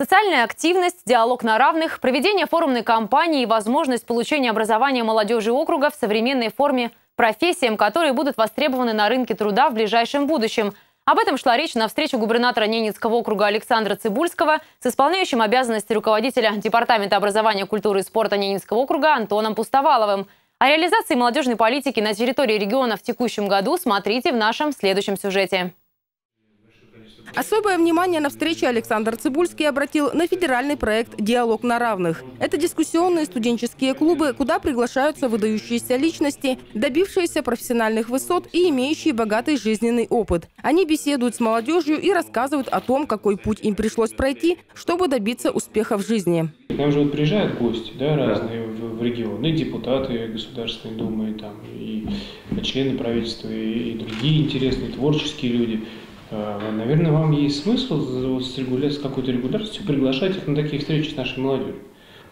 Социальная активность, диалог на равных, проведение форумной кампании и возможность получения образования молодежи округа в современной форме профессиям, которые будут востребованы на рынке труда в ближайшем будущем. Об этом шла речь на встречу губернатора Ненецкого округа Александра Цибульского с исполняющим обязанности руководителя Департамента образования, культуры и спорта Ненецкого округа Антоном Пустоваловым. О реализации молодежной политики на территории региона в текущем году смотрите в нашем следующем сюжете. Особое внимание на встрече Александр Цибульский обратил на федеральный проект «Диалог на равных». Это дискуссионные студенческие клубы, куда приглашаются выдающиеся личности, добившиеся профессиональных высот и имеющие богатый жизненный опыт. Они беседуют с молодежью и рассказывают о том, какой путь им пришлось пройти, чтобы добиться успеха в жизни. К нам же вот приезжают гости да, разные в, в регион, и депутаты Государственной Думы, и, там, и члены правительства, и, и другие интересные творческие люди – наверное, вам есть смысл с, регуля... с какой-то регулярностью приглашать их на такие встречи с нашей молодежью.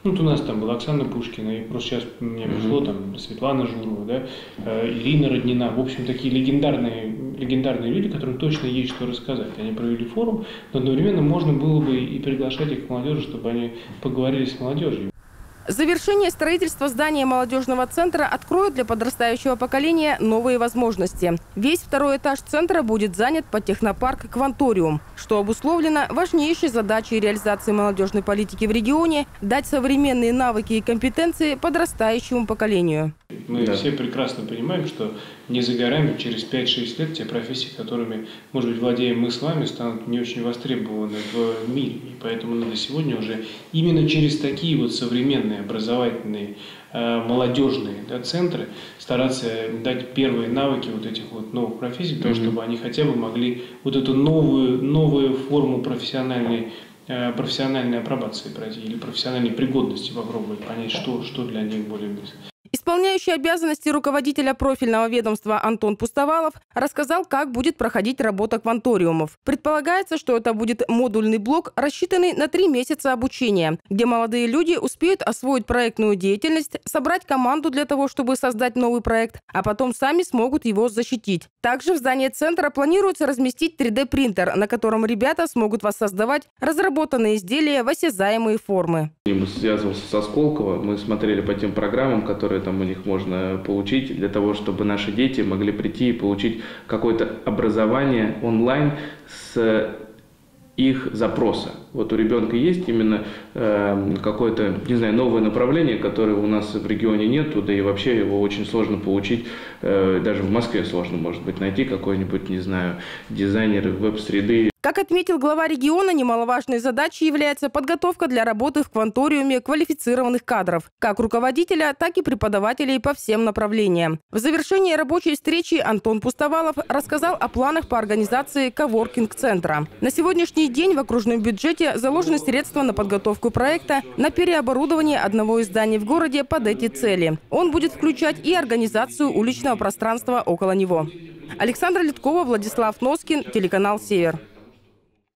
Ну, вот у нас там была Оксана Пушкина, и просто сейчас мне пришло там Светлана Журова, да, э, Ирина Роднина. В общем, такие легендарные, легендарные люди, которым точно есть что рассказать. Они провели форум, но одновременно можно было бы и приглашать их к молодежи, чтобы они поговорили с молодежью. Завершение строительства здания молодежного центра откроет для подрастающего поколения новые возможности. Весь второй этаж центра будет занят под технопарк «Кванториум», что обусловлено важнейшей задачей реализации молодежной политики в регионе – дать современные навыки и компетенции подрастающему поколению. Мы да. все прекрасно понимаем, что не за горами через 5-6 лет те профессии, которыми, может быть, владеем мы с вами, станут не очень востребованы в мире. И поэтому надо сегодня уже именно через такие вот современные образовательные, э, молодежные да, центры стараться дать первые навыки вот этих вот новых профессий, для того, mm-hmm. чтобы они хотя бы могли вот эту новую, новую форму профессиональной э, профессиональной апробации пройти или профессиональной пригодности попробовать понять, что, что для них более близко. Исполняющий обязанности руководителя профильного ведомства Антон Пустовалов рассказал, как будет проходить работа кванториумов. Предполагается, что это будет модульный блок, рассчитанный на три месяца обучения, где молодые люди успеют освоить проектную деятельность, собрать команду для того, чтобы создать новый проект, а потом сами смогут его защитить. Также в здании центра планируется разместить 3D-принтер, на котором ребята смогут воссоздавать разработанные изделия в осязаемые формы. Мы связывался со Сколково, мы смотрели по тем программам, которые там у них можно получить, для того, чтобы наши дети могли прийти и получить какое-то образование онлайн с их запроса. Вот у ребенка есть именно э, какое-то, не знаю, новое направление, которое у нас в регионе нету, да и вообще его очень сложно получить, э, даже в Москве сложно, может быть, найти какой-нибудь, не знаю, дизайнер веб-среды. Как отметил глава региона, немаловажной задачей является подготовка для работы в кванториуме квалифицированных кадров, как руководителя, так и преподавателей по всем направлениям. В завершении рабочей встречи Антон Пустовалов рассказал о планах по организации коворкинг-центра. На сегодняшний день в окружном бюджете заложены средства на подготовку проекта на переоборудование одного из зданий в городе под эти цели. Он будет включать и организацию уличного пространства около него. Александра Литкова, Владислав Носкин, телеканал «Север».